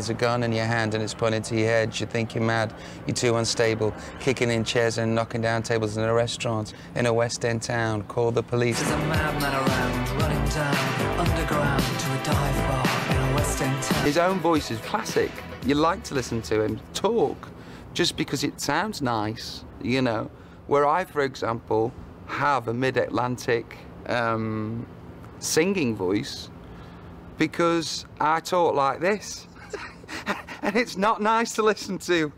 there's a gun in your hand and it's pointed to your head. You think you're mad, you're too unstable, kicking in chairs and knocking down tables in a restaurant in a West End town. Call the police. There's a madman around, running down underground to a dive bar in a West End town. His own voice is classic. You like to listen to him talk just because it sounds nice, you know. Where I, for example, have a mid-Atlantic um, singing voice because I talk like this. And it's not nice to listen to.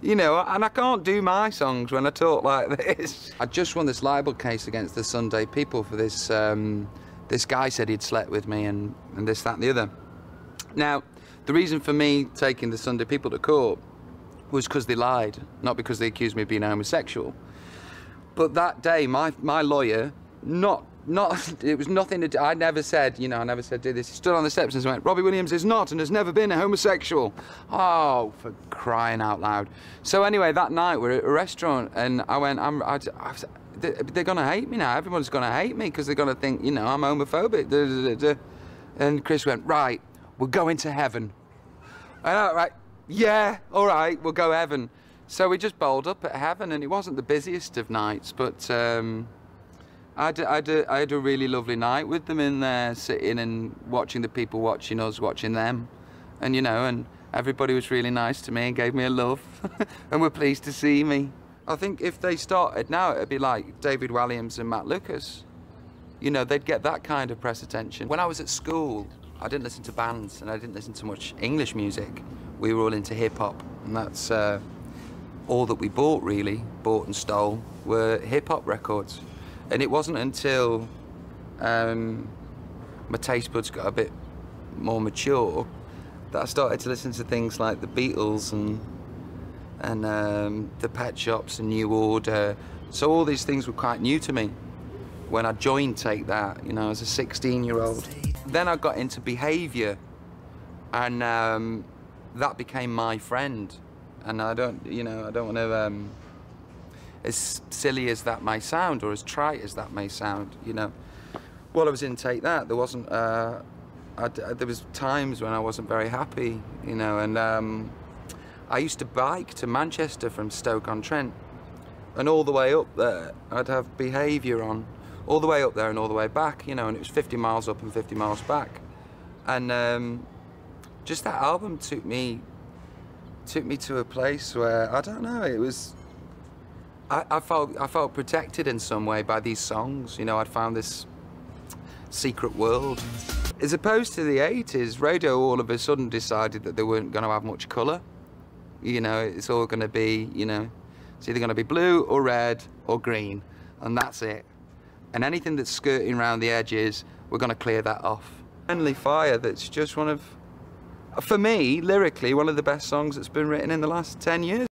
You know, and I can't do my songs when I talk like this. I just won this libel case against the Sunday People for this, um, this guy said he'd slept with me and, and this, that and the other. Now, the reason for me taking the Sunday People to court was because they lied, not because they accused me of being homosexual. But that day, my, my lawyer, not, not, it was nothing to do, I never said, you know, I never said do this. He stood on the steps and went, Robbie Williams is not and has never been a homosexual. Oh, for crying out loud. So anyway, that night we're at a restaurant and I went, I'm, I, I, they're gonna hate me now. Everyone's gonna hate me because they're gonna think, you know, I'm homophobic. And Chris went, right, we're going to heaven. And I, right, yeah, all right, we'll go heaven. So we just bowled up at heaven, and it wasn't the busiest of nights, but um, I, had, I, had a, I had a really lovely night with them in there, sitting and watching the people watching us, watching them, and you know, and everybody was really nice to me and gave me a love, and were pleased to see me. I think if they started now, it'd be like David Walliams and Matt Lucas. You know, they'd get that kind of press attention. When I was at school, I didn't listen to bands and I didn't listen to much English music. We were all into hip hop, and that's uh, all that we bought really, bought and stole, were hip hop records. And it wasn't until um, my taste buds got a bit more mature that I started to listen to things like the Beatles and and um, the Pet Shops and New Order. So all these things were quite new to me when I joined Take That, you know, as a 16 year old. Then I got into behaviour and um, that became my friend. And I don't, you know, I don't want to, um, as silly as that may sound or as trite as that may sound, you know, while I was in Take That, there wasn't, uh, I, there was times when I wasn't very happy, you know, and um, I used to bike to Manchester from Stoke-on-Trent and all the way up there I'd have behaviour on all the way up there and all the way back, you know, and it was 50 miles up and 50 miles back. And um, just that album took me took me to a place where I don't know, it was I, I felt I felt protected in some way by these songs. You know, I'd found this secret world. As opposed to the 80s, radio all of a sudden decided that they weren't going to have much colour. You know, it's all going to be, you know, it's either going to be blue or red or green, and that's it. And anything that's skirting around the edges, we're going to clear that off. Friendly Fire, that's just one of, for me, lyrically, one of the best songs that's been written in the last 10 years.